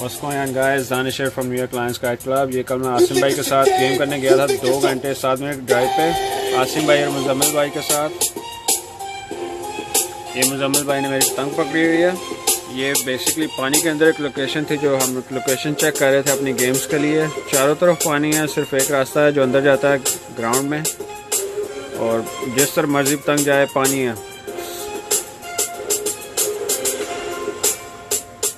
Guys दानिशर from New York lions kite club ये कल मैं आसिम भाई के साथ गेम करने गया था दो घंटे सात मिनट ड्राइव पे। आसिम भाई और मुजम्मिल भाई के साथ। ये मुजम्मिल भाई ने मेरी तंग पकड़ी हुई है। ये बेसिकली पानी के अंदर एक लोकेशन थी जो हम लोकेशन चेक कर रहे थे अपनी गेम्स के लिए। चारों तरफ़ पानी है, सिर्फ़ एक रास्ता है जो अंदर जाता है ग्राउंड में। और जिस तरह मर्ज़ी तंग जाए, पानी है।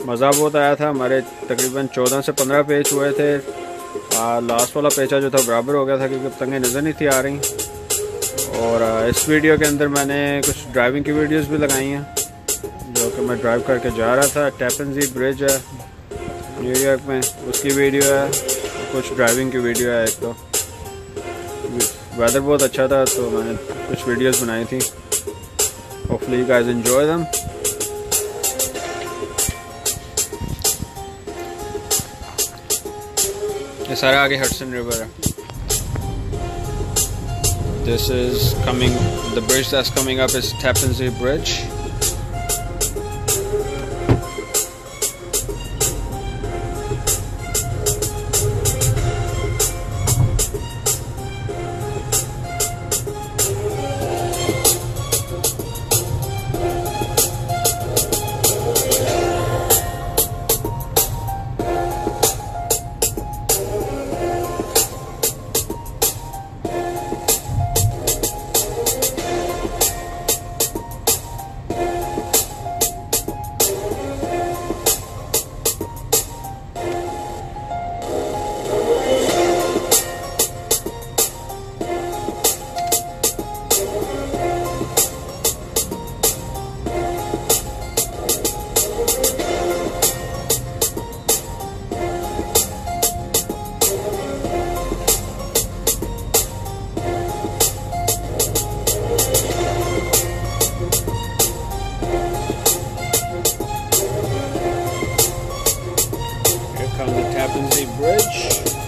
मज़ा बहुत आया था। हमारे तकरीबन चौदह से पंद्रह पेज हुए थे। लास्ट वाला पेचा जो था, बराबर हो गया था क्योंकि तंगे नज़र नहीं थी आ रही। और इस वीडियो के अंदर मैंने कुछ ड्राइविंग की वीडियोस भी लगाई हैं, जो कि मैं ड्राइव करके जा रहा था। टेपनजी ब्रिज है न्यूयॉर्क में। उसकी वीडियो है, कुछ ड्राइविंग की वीडियो है एक तो। वेदर बहुत अच्छा था तो मैंने कुछ वीडियोस बनाई थी। होपफुली गाइस एंजॉय देम ये सारा आगे हडसन रिवर है this is coming the bridge that's coming up is Tappan Zee Bridge Wednesday Bridge.